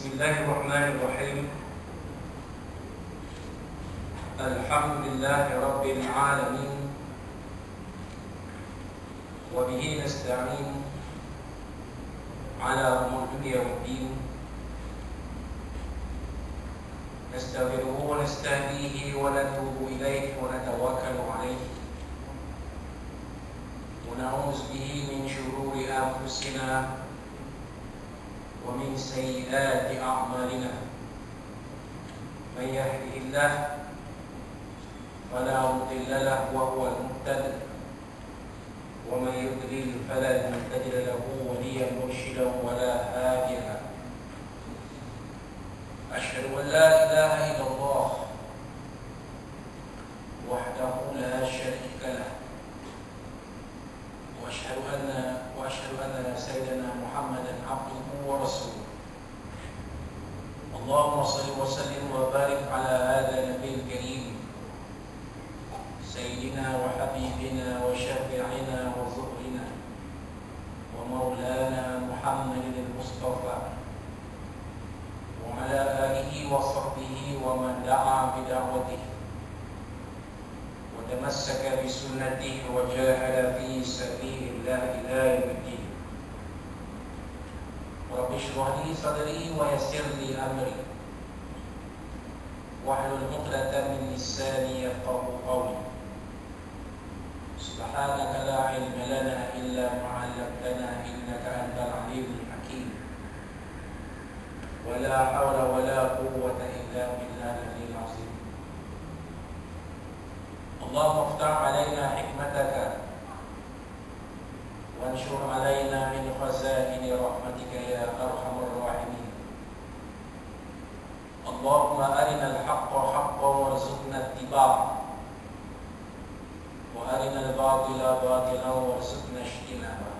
بسم الله الرحمن الرحيم. الحمد لله رب العالمين. وبه نستعين على أمور الدنيا والدين نستغفره ونستهديه ونتوب إليه ونتوكل عليه. ونعوذ به من شرور أنفسنا ومن سيئات أعمالنا من يهده الله فلا مضل له وهو المهتد ومن يضلل فلا تجد له وليا مرشدا ولا هاديا أشهد أن لا إله إلا الله وحده لا شريك له وأشهد أن اللهم صل وسلم وبارك على هذا النبي الكريم. سيدنا وحبيبنا وشفيعنا وذكرنا ومولانا محمد المصطفى وعلى آله وصحبه ومن دعا بدعوته وتمسك بسنته وجاهد في اشرح لي صدري ويسر لي أمري. واحلل عقدة من لساني يفقه قولي. سبحانك لا علم لنا إلا ما علمتنا إنك أنت العليم الحكيم. ولا حول ولا قوة إلا بالله العلي العظيم. اللهم افتح علينا حكمتك وانشر علينا من خزائن رحمتك يا أرحم الراحمين. اللهم أرنا الحق حقا وارزقنا اتباعه. وأرنا الباطل باطلا وارزقنا اجتنابه.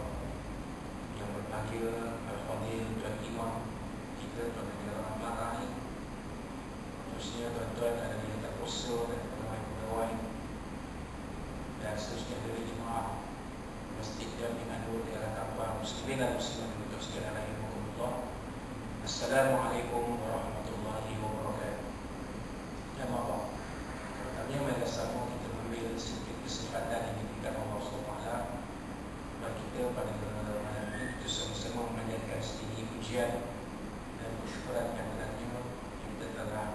Assalamualaikum warahmatullahi wabarakatuh. Ya Allah Pertama mari sama kita mengambil sedikit kesempatan yang diberikan Allah SWT bagi kita pada malam ini kita sama-sama memanjatkan sedikit pujian dan bersyukuran yang benarnya kita telah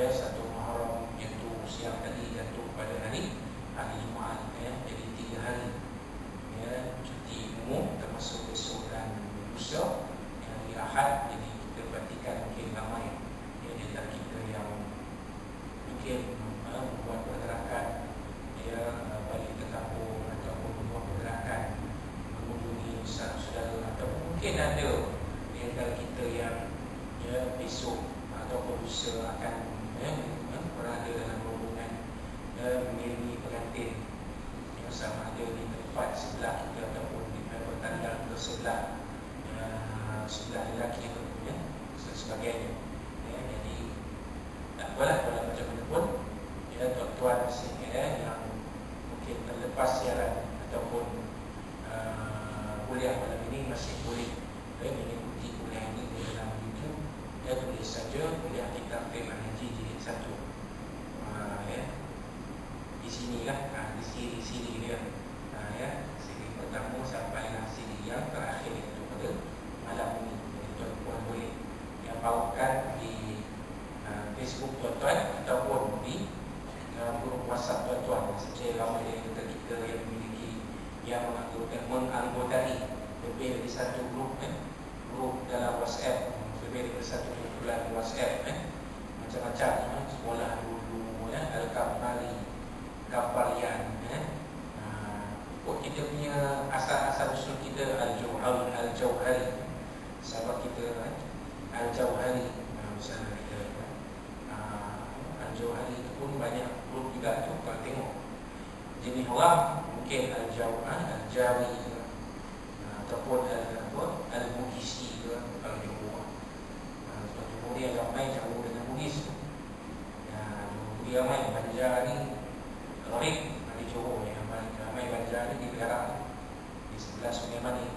Gracias. Sebelah kita Ataupun di tandang ke sebelah. Uh, Sebelah lelaki itu ya, Sebagainya. Ya, Jadi Tak apalah kalau macam mana pun Ya tuan-tuan sini ya, Yang mungkin terlepas siaran Ataupun uh, Kuliah malam ini masih boleh ya, Mengikuti kuliah ini di dalam YouTube. Ya tulis saja Kuliah kita Firman Haji Jilid 1 uh, ya. Di sini lah uh, Di sini-sini dia ya uh, satu kumpulan WhatsApp eh? macam-macam eh? sekolah dulu eh? Al-Kamali Kaparian eh? ikut kita punya asal-asal usul kita Al-Jawhari Al-Jawhari sahabat kita kan Al-Jawhari misalnya kita kan Al-Jawhari itu pun banyak grup juga tu kalau tengok jenis orang mungkin Al-Jawhari Al-Jari ataupun Al-Bugisi ke kalau Johor. Sebab Johor ni agak ramai jauh dengan Bugis. Bugis ramai Banjar ni Rarik di Johor yang ramai banjar di Perak di sebelah Sungai Mani.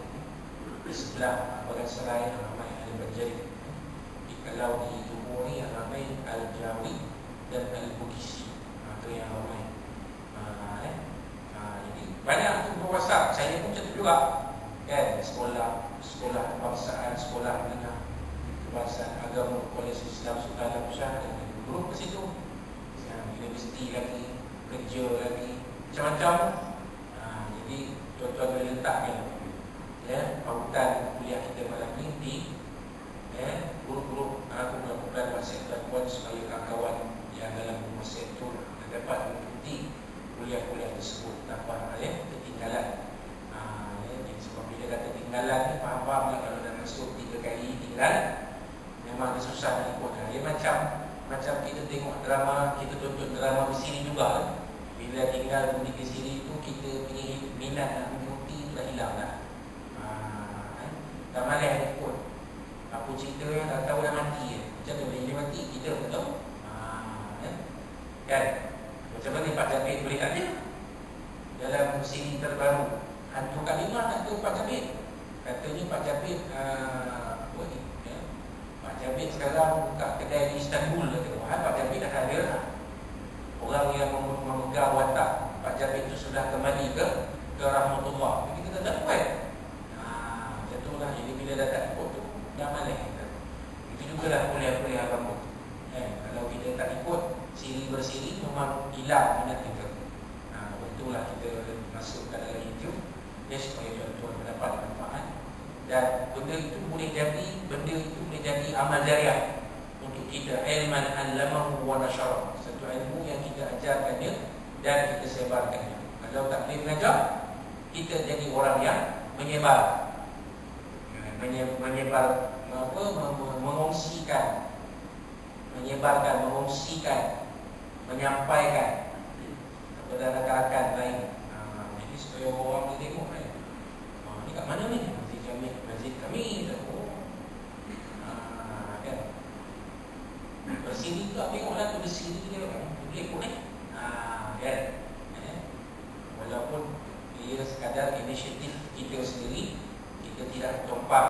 Di sebelah Bagan Serai ramai ada banjar di kalau di Johor ni yang ramai Al-Jawi dan Al-Bugisi itu yang ramai. Eh? Banyak tu berwasap saya pun macam tu juga kan sekolah sekolah kebangsaan sekolah menengah kebangsaan agama Kualisi Islam Sultan Syah dan grup ke situ. Universiti lagi kerja lagi macam-macam. Ha, jadi tuan-tuan boleh letakkan ya pautan kuliah kita malam ni di ya guru-guru aku melakukan masa tuan-tuan supaya kawan-kawan yang dalam masa itu dapat mengikuti kuliah-kuliah tersebut tanpa ya ketinggalan ha, ya, jadi sebab bila kata ketinggalan ni faham-faham lah kalau dah masuk tiga kali tinggal memang dia susah nak ikut dia macam macam kita tengok drama kita tonton drama di sini juga kan bila tinggal di sini tu kita punya minat nak mengikuti tu dah hilang dah ha, kan? tak malah ikut apa cerita yang tak tahu dah mati kan? macam mana bila mati kita tak tahu ha, kan? kan macam mana Pak Jabir boleh ada dalam sini terbaru hantu kalimah tak tahu Pak Jabir katanya Pak Jabir uh, apa ni? Pak Jabir sekarang buka kedai di Istanbul Wah, Pak Jabir dah ada orang yang memegang watak Pak Jabir itu sudah kembali ke ke rahmatullah jadi kita tak buat ha, macam tu lah jadi bila dah tak ikut tu dah malah kita itu juga lah kuliah-kuliah kamu eh, kalau kita tak ikut siri bersiri memang hilang minat kita ha, betullah kita masuk ke dalam YouTube ya, supaya tuan-tuan mendapat manfaat dan benda itu boleh jadi benda itu boleh jadi amal jariah untuk kita ilman allamahu wa nasyara satu ilmu yang kita ajarkannya dan kita sebarkannya kalau tak boleh mengajar kita jadi orang yang menyebar. Menyebar apa? Mengongsikan. Menyebarkan mengongsikan. Menyampaikan. Kepada rakan-rakan lain. Ha, jadi supaya orang boleh tengok